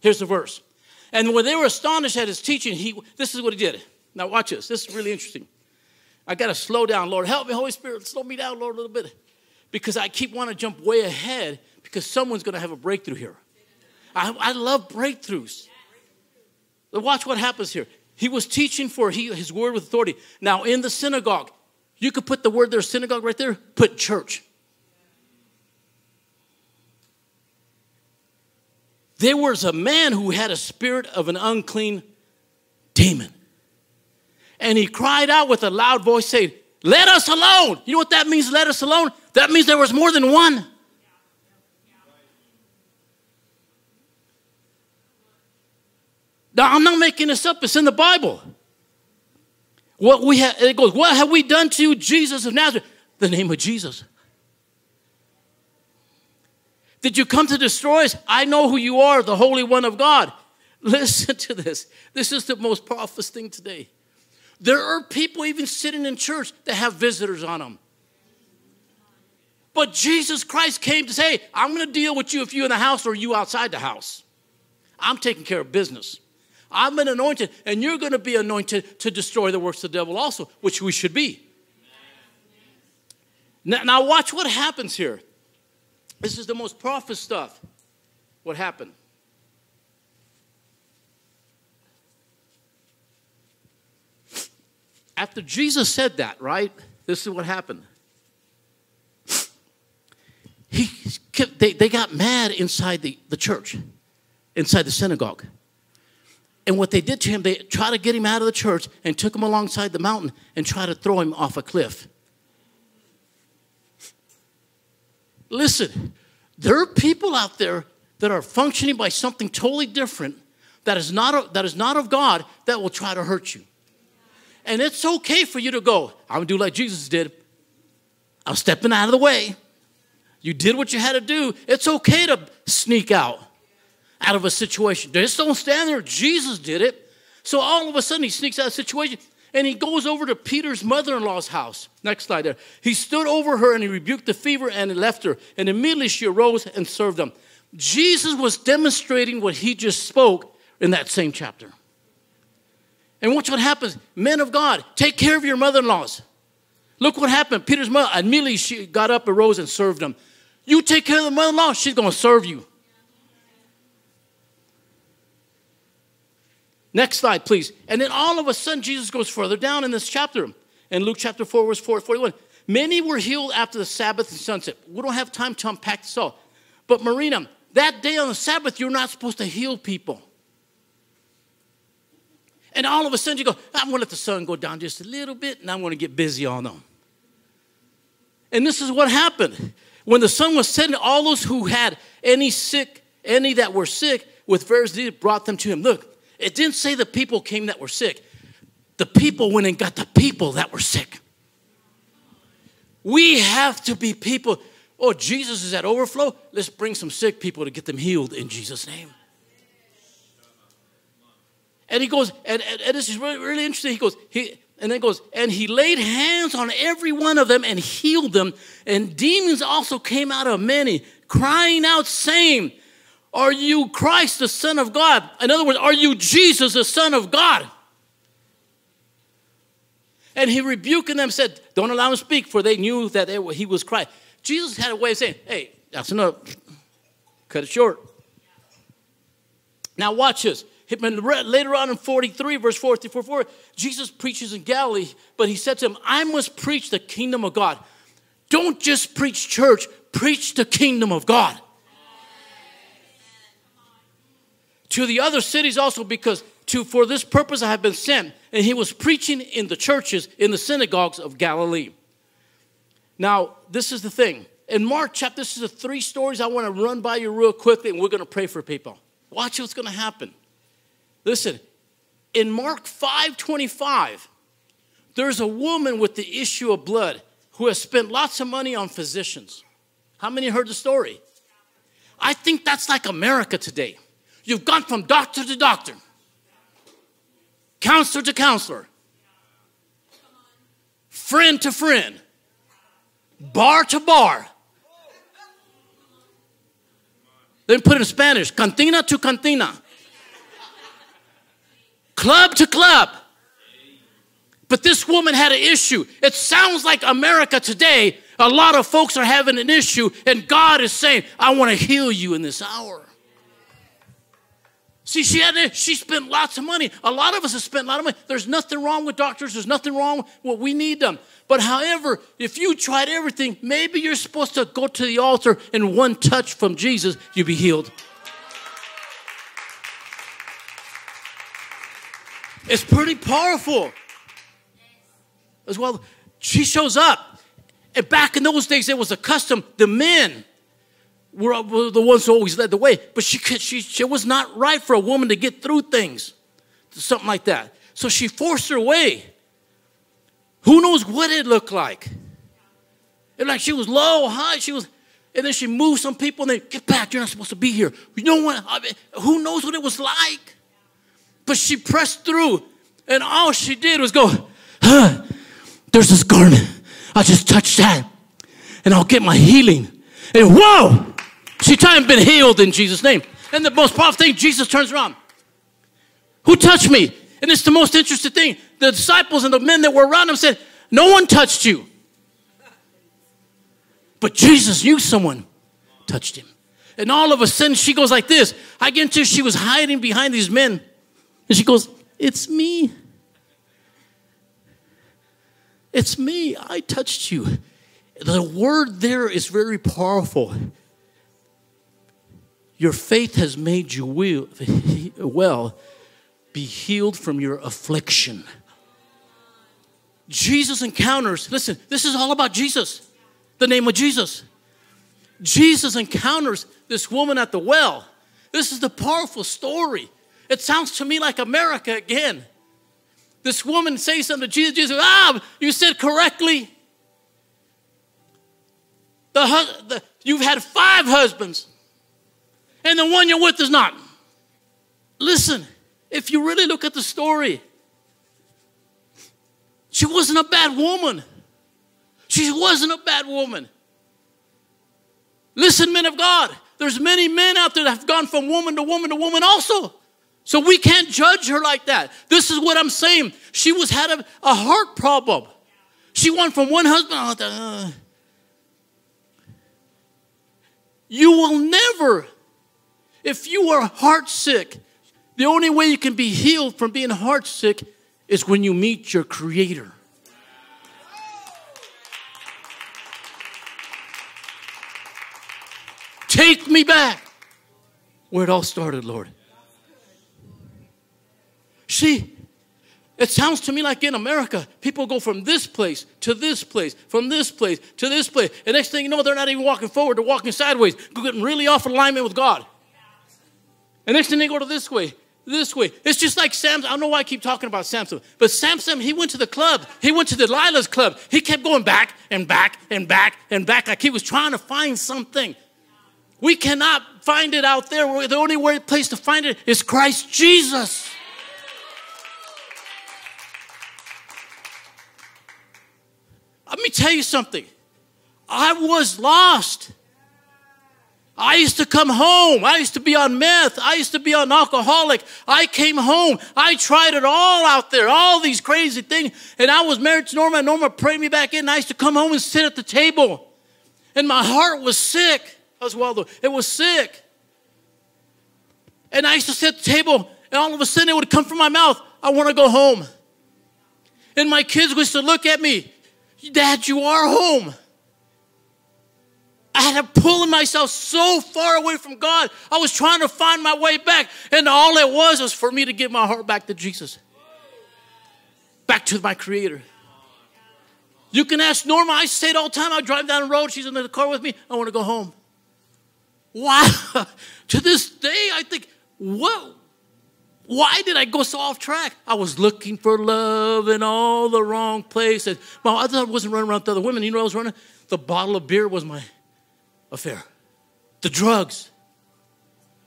Here's the verse. And when they were astonished at his teaching, he, this is what he did. Now, watch this. This is really interesting. I got to slow down, Lord. Help me, Holy Spirit. Slow me down, Lord, a little bit. Because I keep wanting to jump way ahead because someone's going to have a breakthrough here. I, I love breakthroughs. Watch what happens here. He was teaching for he, his word with authority. Now, in the synagogue, you could put the word there, synagogue right there, put church. There was a man who had a spirit of an unclean demon. And he cried out with a loud voice, saying, Let us alone. You know what that means, let us alone? That means there was more than one. I'm not making this up, it's in the Bible. What we have, it goes, What have we done to you, Jesus of Nazareth? The name of Jesus. Did you come to destroy us? I know who you are, the Holy One of God. Listen to this. This is the most powerful thing today. There are people even sitting in church that have visitors on them. But Jesus Christ came to say, I'm going to deal with you if you're in the house or you outside the house. I'm taking care of business. I'm an anointed, and you're going to be anointed to destroy the works of the devil also, which we should be. Now, now watch what happens here. This is the most prophet stuff. What happened? After Jesus said that, right? This is what happened. He, they, they got mad inside the, the church, inside the synagogue. And what they did to him, they tried to get him out of the church and took him alongside the mountain and tried to throw him off a cliff. Listen, there are people out there that are functioning by something totally different that is not, that is not of God that will try to hurt you. And it's okay for you to go, I'm gonna do like Jesus did. I'm stepping out of the way. You did what you had to do. It's okay to sneak out out of a situation. Just don't stand there. Jesus did it. So all of a sudden he sneaks out of the situation and he goes over to Peter's mother-in-law's house. Next slide there. He stood over her and he rebuked the fever and he left her. And immediately she arose and served them. Jesus was demonstrating what he just spoke in that same chapter. And watch what happens. Men of God, take care of your mother in laws. Look what happened. Peter's mother, immediately she got up, arose, and served them. You take care of the mother in law, she's going to serve you. Next slide, please. And then all of a sudden, Jesus goes further down in this chapter. In Luke chapter 4, verse 4, 41. Many were healed after the Sabbath and sunset. We don't have time to unpack this all. But Marina, that day on the Sabbath, you're not supposed to heal people. And all of a sudden you go, I'm to let the sun go down just a little bit and I'm to get busy on them. And this is what happened. When the sun was setting, all those who had any sick, any that were sick with various diseases brought them to him. Look, it didn't say the people came that were sick. The people went and got the people that were sick. We have to be people. Oh, Jesus is at overflow. Let's bring some sick people to get them healed in Jesus' name. And he goes, and, and, and this is really, really interesting. He goes, he, and then goes, and he laid hands on every one of them and healed them. And demons also came out of many, crying out, saying, Are you Christ, the Son of God? In other words, are you Jesus, the Son of God? And he rebuking them said, Don't allow him to speak, for they knew that they, he was Christ. Jesus had a way of saying, Hey, that's enough. Cut it short. Now, watch this. Later on in 43, verse 44, Jesus preaches in Galilee, but he said to him, I must preach the kingdom of God. Don't just preach church, preach the kingdom of God. To the other cities also, because to for this purpose I have been sent. And he was preaching in the churches, in the synagogues of Galilee. Now, this is the thing. In Mark chapter, this is the three stories I want to run by you real quickly, and we're going to pray for people. Watch what's going to happen. Listen, in Mark 5:25, there's a woman with the issue of blood who has spent lots of money on physicians. How many heard the story? I think that's like America today. You've gone from doctor to doctor, counselor to counselor, friend to friend, bar to bar. Then put it in Spanish, cantina to cantina club to club. But this woman had an issue. It sounds like America today. A lot of folks are having an issue, and God is saying, I want to heal you in this hour. See, she had she spent lots of money. A lot of us have spent a lot of money. There's nothing wrong with doctors. There's nothing wrong with what we need them. But however, if you tried everything, maybe you're supposed to go to the altar and one touch from Jesus, you'll be healed. It's pretty powerful. As well, she shows up. And back in those days, it was a custom, the men were, the ones who always led the way. But she, could, she, it was not right for a woman to get through things, something like that. So she forced her way. Who knows what it looked like? And like she was low, high, she was, and then she moved some people and they get back, you're not supposed to be here. You know what? I mean, who knows what it was like? But she pressed through, and all she did was go, huh, There's this garment. I just touched that, and I'll get my healing. And whoa! She time been healed in Jesus' name. And the most powerful thing, Jesus turns around. Who touched me? And it's the most interesting thing. The disciples and the men that were around him said, No one touched you. But Jesus knew someone touched him. And all of a sudden, she goes like this. I get guarantee she was hiding behind these men. And she goes, It's me. It's me. I touched you. The word there is very powerful. Your faith has made you well be healed from your affliction. Jesus encounters, listen, this is all about Jesus, the name of Jesus. Jesus encounters this woman at the well. This is the powerful story. It sounds to me like America again. This woman says something to Jesus. Jesus, ah, you said correctly. The, the, you've had five husbands, and the one you're with is not. Listen, if you really look at the story, she wasn't a bad woman. She wasn't a bad woman. Listen, men of God, there's many men out there that have gone from woman to woman to woman also. So we can't judge her like that. This is what I'm saying. She was had a, a heart problem. She went from one husband. Uh, you will never, if you are heart sick, the only way you can be healed from being heart sick is when you meet your Creator. Take me back where it all started, Lord. See, it sounds to me like in America, people go from this place to this place, from this place to this place. And next thing you know, they're not even walking forward, they're walking sideways, getting really off alignment with God. And next thing they go to this way, this way. It's just like Samson. I don't know why I keep talking about Samson, but Samson, he went to the club. He went to Delilah's club. He kept going back and back and back and back like he was trying to find something. We cannot find it out there. The only place to find it is Christ Jesus. Let me tell you something. I was lost. I used to come home. I used to be on meth. I used to be on alcoholic. I came home. I tried it all out there, all these crazy things. And I was married to Norma. Norma prayed me back in. I used to come home and sit at the table. And my heart was sick well. It was sick. And I used to sit at the table, and all of a sudden it would come from my mouth, I want to go home. And my kids used to look at me, Dad, you are home. I had to pull myself so far away from God. I was trying to find my way back. And all it was was for me to give my heart back to Jesus, back to my Creator. You can ask Norma. I say it all the time. I drive down the road. She's in the car with me. I want to go home. Wow. to this day, I think, whoa, Why did I go so off track? I was looking for love in all the wrong places. Well, I thought I wasn't running around with other women. You know I was running? The bottle of beer was my affair. The drugs.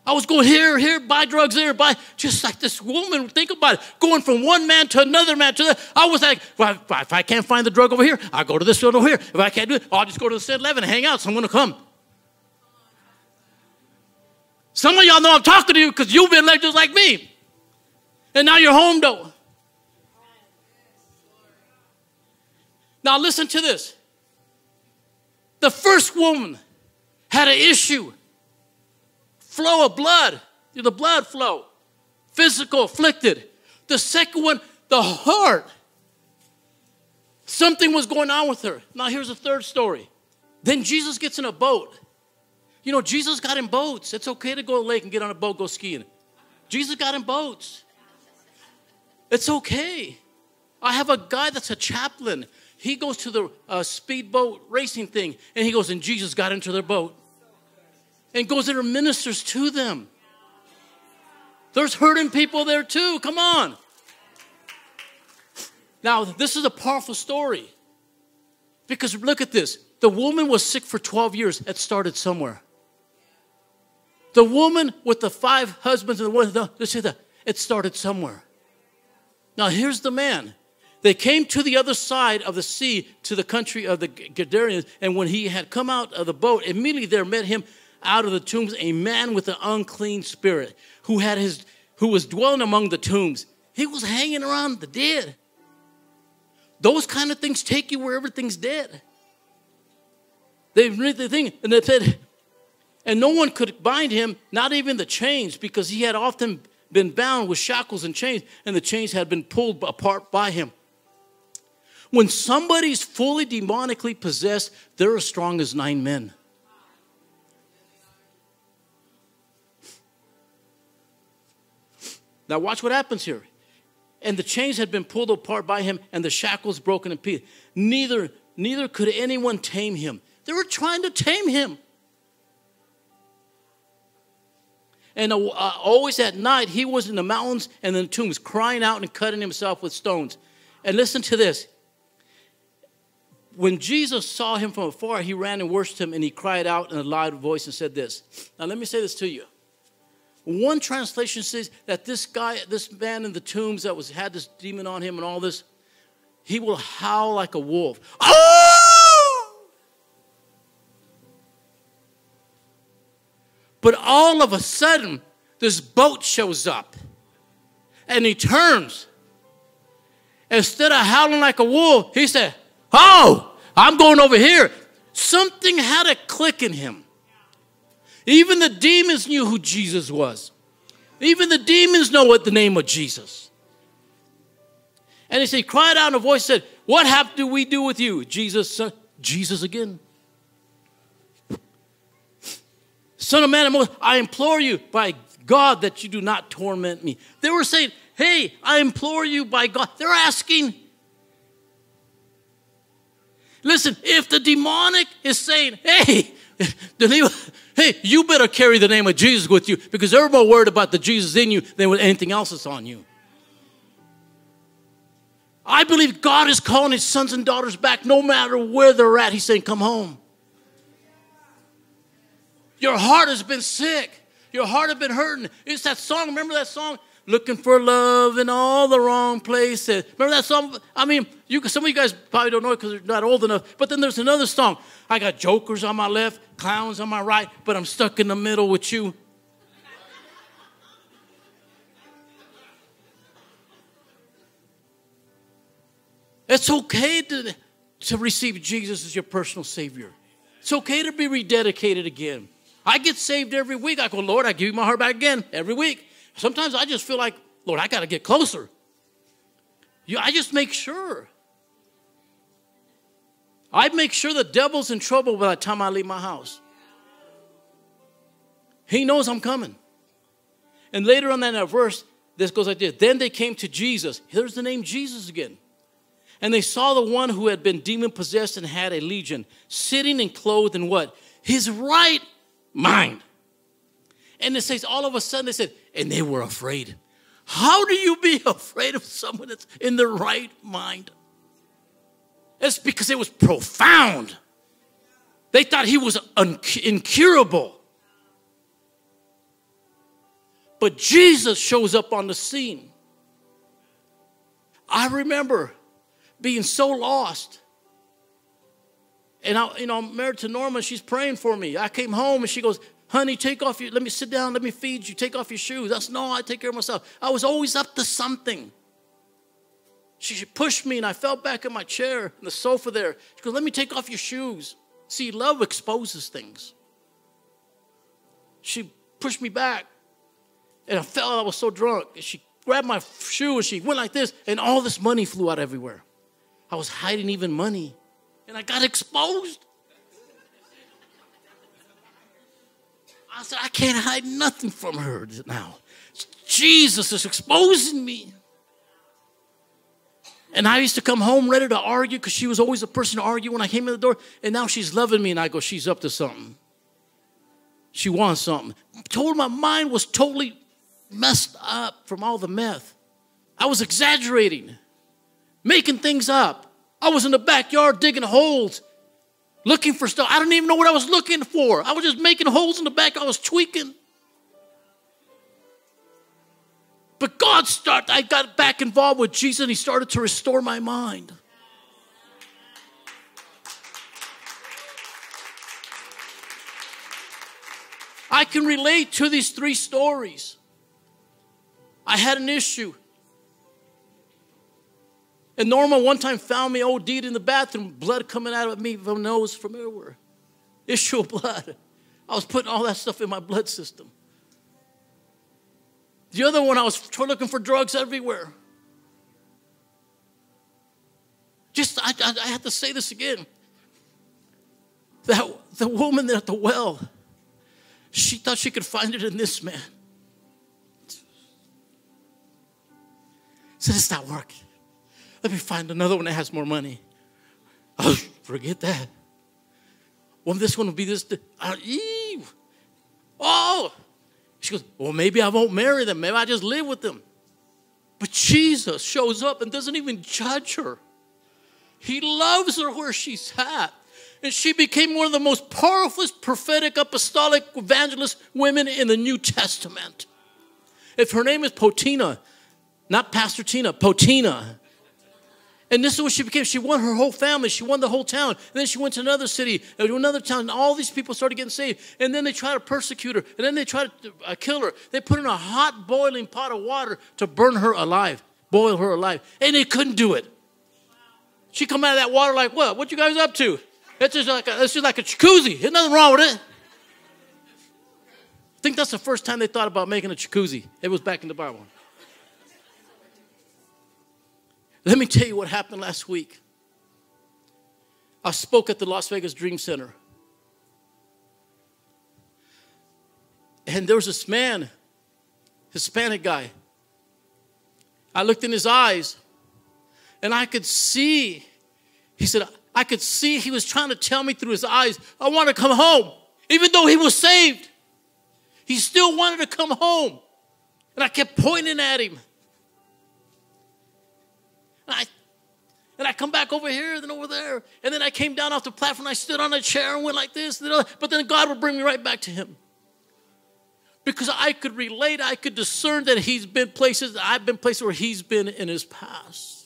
I was going here, here, buy drugs there, buy, just like this woman. Think about it, going from one man to another man to the. I was like, well, if I can't find the drug over here, I'll go to this one over here. If I can't do it, I'll just go to the 7 Eleven and hang out. Someone will come. Some of y'all know I'm talking to you because you've been like just like me. And now you're home though. Now listen to this. The first woman had an issue flow of blood, the blood flow, physical, afflicted. The second one, the heart. Something was going on with her. Now, here's a third story. Then Jesus gets in a boat. You know, Jesus got in boats. It's okay to go to lake and get on a boat, go skiing. Jesus got in boats. It's okay. I have a guy that's a chaplain. He goes to the uh, speedboat racing thing, and he goes, and Jesus got into their boat and goes there and ministers to them. There's hurting people there too. Come on. Now, this is a powerful story because look at this. The woman was sick for 12 years. It started somewhere. The woman with the five husbands and the one, let's say that, it started somewhere. Now, here's the man. They came to the other side of the sea to the country of the Gadarenes, and when he had come out of the boat, immediately there met him out of the tombs a man with an unclean spirit who had his who was dwelling among the tombs. He was hanging around the dead. Those kind of things take you where everything's dead. They read the thing and they said, and no one could bind him, not even the chains, because he had often been bound with shackles and chains, and the chains had been pulled apart by him. When somebody's fully demonically possessed, they're as strong as nine men. Now, watch what happens here. And the chains had been pulled apart by him, and the shackles broken in pieces. Neither, neither could anyone tame him. They were trying to tame him. And uh, always at night, he was in the mountains and in the tombs, crying out and cutting himself with stones. And listen to this. When Jesus saw him from afar, he ran and worshiped him, and he cried out in a loud voice and said this. Now, let me say this to you. One translation says that this guy, this man in the tombs that was had this demon on him and all this, he will howl like a wolf. Oh! But all of a sudden, this boat shows up and he turns. Instead of howling like a wolf, he said, Oh, I'm going over here. Something had a click in him. Even the demons knew who Jesus was. Even the demons know what the name of Jesus. And he said, cried out in a voice, said, What have do we do with you? Jesus, son, Jesus again. Son of man, I implore you by God that you do not torment me. They were saying, Hey, I implore you by God. They're asking. Listen, if the demonic is saying, Hey, hey, you better carry the name of Jesus with you because they're more worried about the Jesus in you than with anything else that's on you. I believe God is calling his sons and daughters back no matter where they're at. He's saying, Come home. Your heart has been sick. Your heart has been hurting. It's that song. Remember that song? Looking for love in all the wrong places. Remember that song? I mean, you, some of you guys probably don't know it because you're not old enough. But then there's another song. I got jokers on my left, clowns on my right, but I'm stuck in the middle with you. It's okay to, to receive Jesus as your personal Savior. It's okay to be rededicated again. I get saved every week. I go, Lord, I give you my heart back again every week. Sometimes I just feel like, Lord, I got to get closer. You, I just make sure. I make sure the devil's in trouble by the time I leave my house. He knows I'm coming. And later on in that verse, this goes like this Then they came to Jesus. Here's the name Jesus again. And they saw the one who had been demon possessed and had a legion, sitting and clothed in what? His right mind. And it says, all of a sudden, they said, and they were afraid. How do you be afraid of someone that's in the right mind? It's because it was profound. They thought he was incurable. But Jesus shows up on the scene. I remember being so lost. And I, you know, I'm married to Norma. She's praying for me. I came home and she goes, honey, take off your, let me sit down, let me feed you, take off your shoes. That's no, I take care of myself. I was always up to something. She pushed me and I fell back in my chair on the sofa there. She goes, let me take off your shoes. See, love exposes things. She pushed me back and I fell, I was so drunk. And she grabbed my shoe and she went like this and all this money flew out everywhere. I was hiding even money and I got exposed. I said, I can't hide nothing from her now. Jesus is exposing me. And I used to come home ready to argue because she was always a person to argue when I came in the door. And now she's loving me, and I go, she's up to something. She wants something. Told my mind was totally messed up from all the meth. I was exaggerating, making things up. I was in the backyard digging holes looking for stuff. I didn't even know what I was looking for. I was just making holes in the back. I was tweaking. But God started, I got back involved with Jesus and He started to restore my mind. I can relate to these three stories. I had an issue. And Norma one time found me OD'd in the bathroom, blood coming out of me from nose, from everywhere. Issue of blood. I was putting all that stuff in my blood system. The other one, I was looking for drugs everywhere. Just, I, I, I have to say this again. That the woman at the well, she thought she could find it in this man. said, It's not working. Let me find another one that has more money. Oh, forget that. Well, this one will be this. Uh, oh, she goes, Well, maybe I won't marry them. Maybe I just live with them. But Jesus shows up and doesn't even judge her. He loves her where she's at. And she became one of the most powerful prophetic apostolic evangelist women in the New Testament. If her name is Potina, not Pastor Tina, Potina. And this is what she became. She won her whole family. She won the whole town. And then she went to another city, uh, to another town, and all these people started getting saved. And then they tried to persecute her. And then they tried to uh, kill her. They put in a hot boiling pot of water to burn her alive, boil her alive. And they couldn't do it. She come out of that water like, what? What you guys up to? It's just like a, it's just like a jacuzzi. There's nothing wrong with it. I think that's the first time they thought about making a jacuzzi. It was back in the Bible. Let me tell you what happened last week. I spoke at the Las Vegas Dream Center. And there was this man, Hispanic guy. I looked in his eyes and I could see, he said, I could see he was trying to tell me through his eyes, I want to come home. Even though he was saved, he still wanted to come home. And I kept pointing at him. And I, and I come back over here, then over there. And then I came down off the platform. I stood on a chair and went like this. But then God would bring me right back to him. Because I could relate, I could discern that he's been places, I've been places where he's been in his past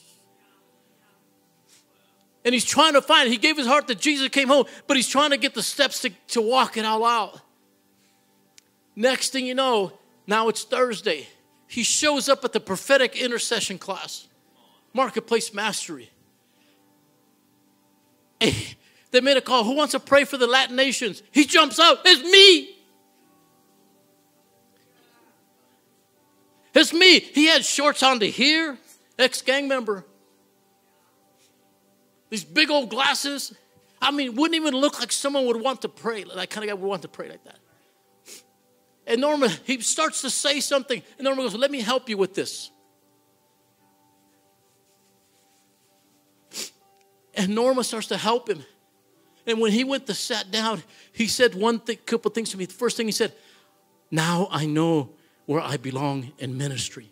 and he's trying to find He gave his heart that Jesus came home, but he's trying to get the steps to, to walk it all out. Next thing you know, now it's Thursday. He shows up at the prophetic intercession class, Marketplace Mastery. Hey, they made a call. Who wants to pray for the Latin nations? He jumps out. It's me. It's me. He had shorts on to here, ex gang member these big old glasses. I mean, wouldn't even look like someone would want to pray. That kind of guy would want to pray like that. And Norma, he starts to say something, and Norma goes, Let me help you with this. And Norma starts to help him. And when he went to sat down, he said one thing, couple things to me. The first thing he said, Now I know where I belong in ministry.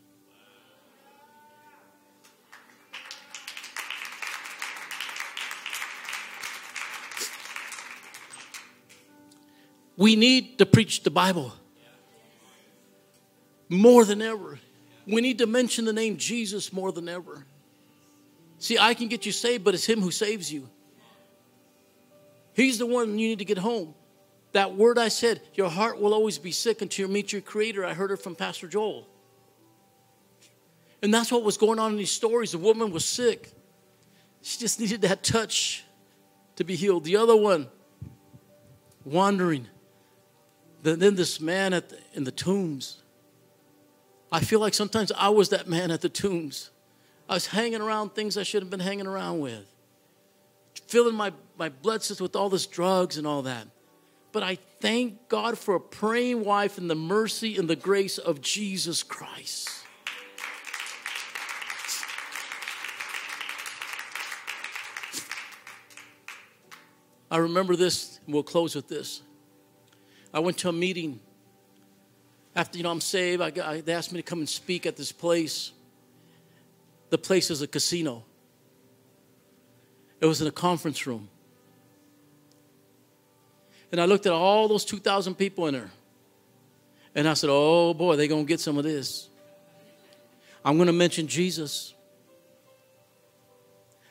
We need to preach the Bible more than ever. We need to mention the name Jesus more than ever. See, I can get you saved, but it's Him who saves you. He's the one you need to get home. That word I said, your heart will always be sick until you meet your Creator. I heard it from Pastor Joel. And that's what was going on in these stories. The woman was sick, she just needed that touch to be healed. The other one, wandering, then this man at the, in the tombs. I feel like sometimes I was that man at the tombs. I was hanging around things I shouldn't have been hanging around with, filling my, my blood cells with all this drugs and all that. But I thank God for a praying wife and the mercy and the grace of Jesus Christ. I remember this, and we'll close with this. I went to a meeting after you know I'm saved. I got, they asked me to come and speak at this place. The place is a casino. It was in a conference room. And I looked at all those 2,000 people in there. And I said, oh boy, they're going to get some of this. I'm going to mention Jesus.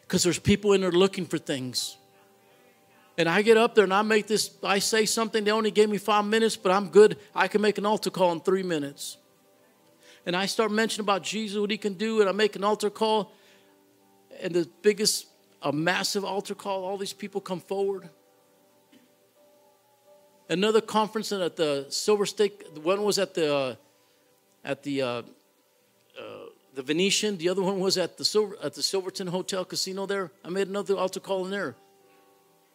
Because there's people in there looking for things. And I get up there and I make this, I say something, they only gave me five minutes, but I'm good. I can make an altar call in three minutes. And I start mentioning about Jesus, what he can do, and I make an altar call. And the biggest, a massive altar call, all these people come forward. Another conference at the Silver Stake, one was at the, uh, at the, uh, uh, the Venetian. The other one was at the Silver, at the Silverton Hotel Casino there. I made another altar call in there.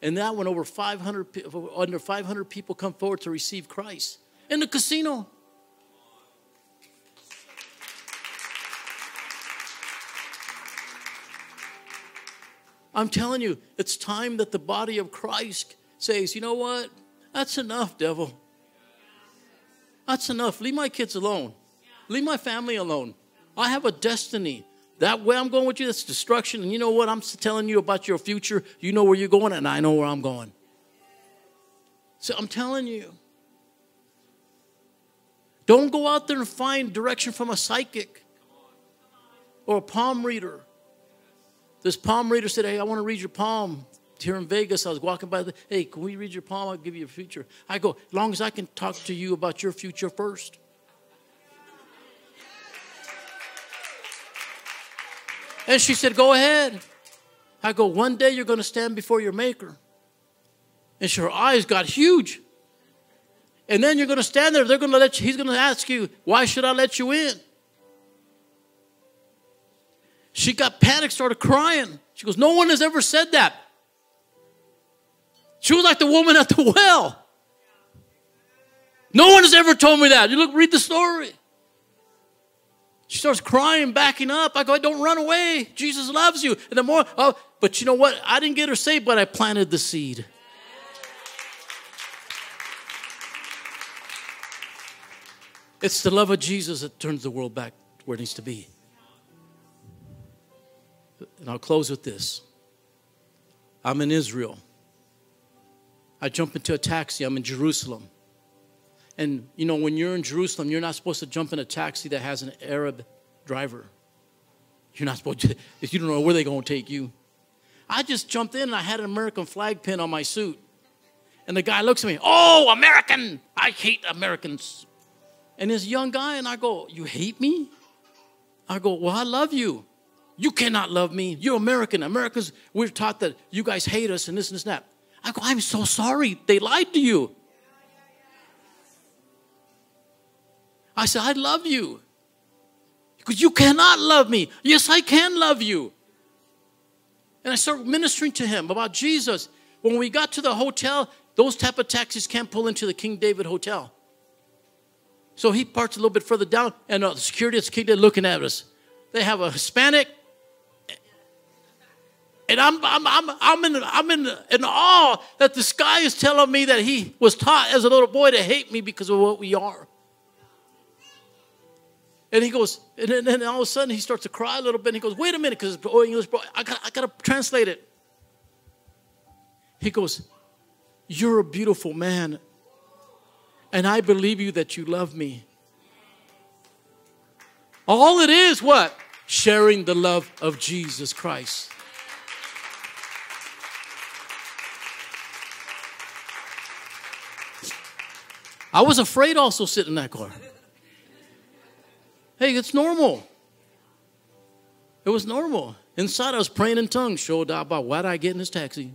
And that one, over 500, under 500 people come forward to receive Christ in the casino. I'm telling you, it's time that the body of Christ says, you know what? That's enough, devil. That's enough. Leave my kids alone. Leave my family alone. I have a destiny. That way I'm going with you, that's destruction. And you know what? I'm telling you about your future. You know where you're going, and I know where I'm going. So I'm telling you. Don't go out there and find direction from a psychic or a palm reader. This palm reader said, Hey, I want to read your palm. Here in Vegas, I was walking by the, hey, can we read your palm? I'll give you a future. I go, as long as I can talk to you about your future first. And she said, Go ahead. I go, One day you're going to stand before your maker. And she, her eyes got huge. And then you're going to stand there. They're going to let you, he's going to ask you, Why should I let you in? She got panicked, started crying. She goes, No one has ever said that. She was like the woman at the well. No one has ever told me that. You look, read the story. She starts crying, backing up. I go, don't run away. Jesus loves you. And the more, oh, but you know what? I didn't get her saved, but I planted the seed. It's the love of Jesus that turns the world back where it needs to be. And I'll close with this. I'm in Israel. I jump into a taxi. I'm in Jerusalem. And you know, when you're in Jerusalem, you're not supposed to jump in a taxi that has an Arab driver. You're not supposed to, if you don't know where they're going to take you. I just jumped in and I had an American flag pin on my suit. And the guy looks at me, oh, American! I hate Americans. And this young guy, and I go, You hate me? I go, Well, I love you. You cannot love me. You're American. Americans, we're taught that you guys hate us and this and this and that. I go, I'm so sorry. They lied to you. I said, I love you. Because you cannot love me. Yes, I can love you. And I started ministering to him about Jesus. When we got to the hotel, those type of taxis can't pull into the King David Hotel. So he parks a little bit further down, and uh, the security is looking at us. They have a Hispanic, and I'm, I'm, I'm, I'm, in, I'm in, in awe that this guy is telling me that he was taught as a little boy to hate me because of what we are. And he goes, and then, all of a sudden he starts to cry a little bit. And he goes, wait a minute, because oh, English, bro, I got, I got to translate it. He goes, you're a beautiful man, and I believe you that you love me. All it is, what? Sharing the love of Jesus Christ. I was afraid also sitting in that car. Hey, it's normal. It was normal. Inside, I was praying in tongues. Showed about why did I get in this taxi?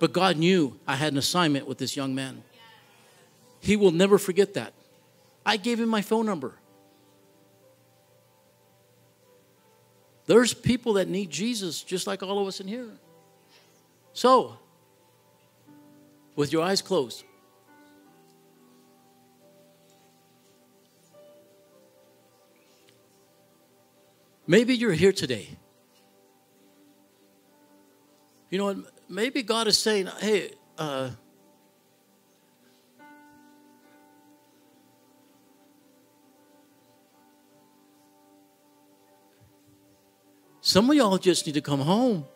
But God knew I had an assignment with this young man. He will never forget that. I gave him my phone number. There's people that need Jesus just like all of us in here. So, with your eyes closed, Maybe you're here today. You know what? Maybe God is saying, hey, uh, some of y'all just need to come home.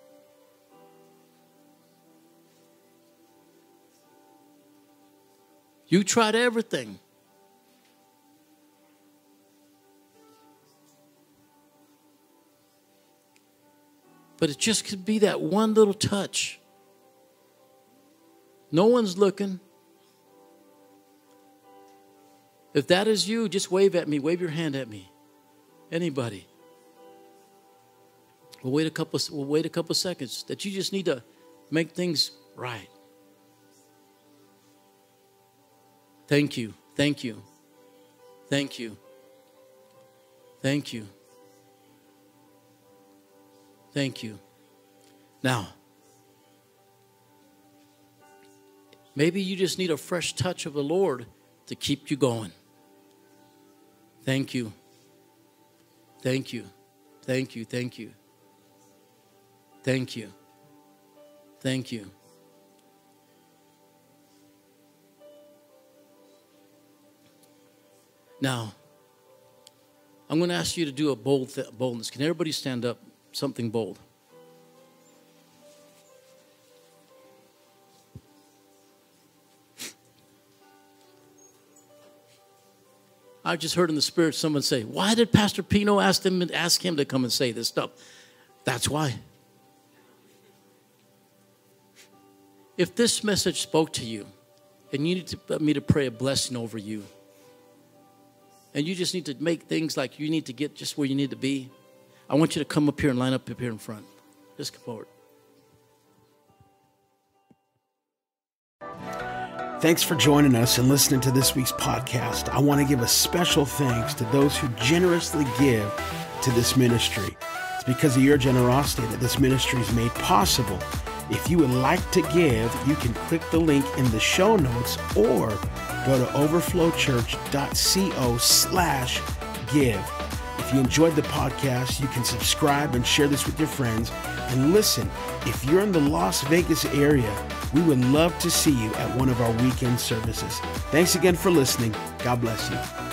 You tried everything. But it just could be that one little touch. No one's looking. If that is you, just wave at me, wave your hand at me. Anybody. We'll wait a couple we'll wait a couple seconds that you just need to make things right. Thank you. Thank you. Thank you. Thank you. Thank you. Now, maybe you just need a fresh touch of the Lord to keep you going. Thank you. Thank you. Thank you. Thank you. Thank you. Thank you. Now, I'm going to ask you to do a bold boldness. Can everybody stand up? Something bold. I just heard in the spirit someone say, "Why did Pastor Pino ask him ask him to come and say this stuff?" That's why. If this message spoke to you, and you need to, uh, me to pray a blessing over you, and you just need to make things like you need to get just where you need to be, I want you to come up here and line up up here in front. Just come forward. Thanks for joining us and listening to this week's podcast. I want to give a special thanks to those who generously give to this ministry. It's because of your generosity that this ministry is made possible. If you would like to give, you can click the link in the show notes or go to overflowchurch.co slash give. If you enjoyed the podcast, you can subscribe and share this with your friends. And listen, if you're in the Las Vegas area, we would love to see you at one of our weekend services. Thanks again for listening. God bless you.